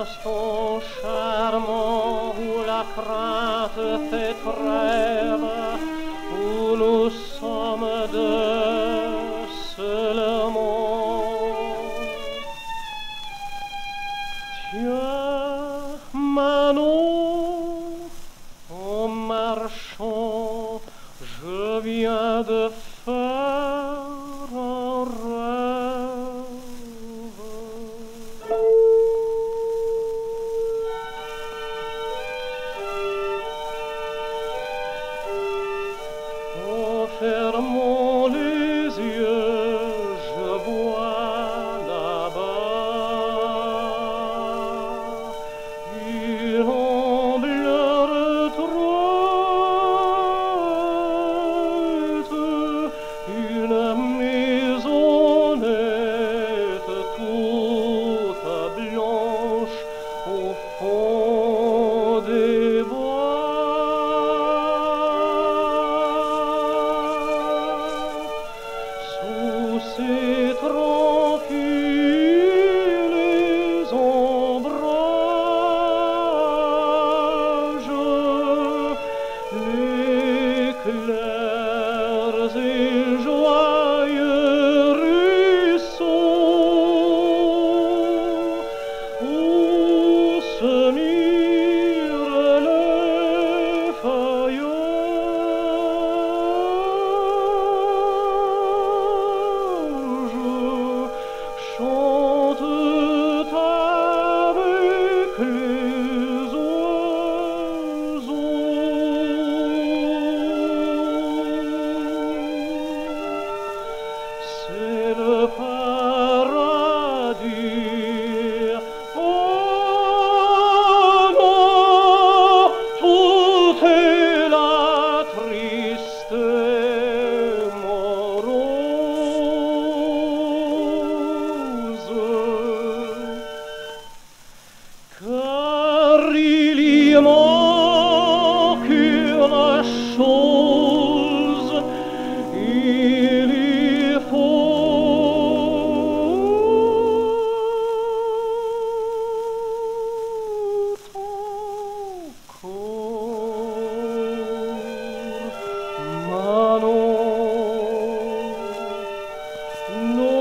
instant charmant où la crainte fait trêve, où nous sommes deux seulement. Dieu, Manon, en marchant, je viens de faire Fermons les yeux, je vois là-bas une ombre retraite, une maisonnette toute blanche au fond. No!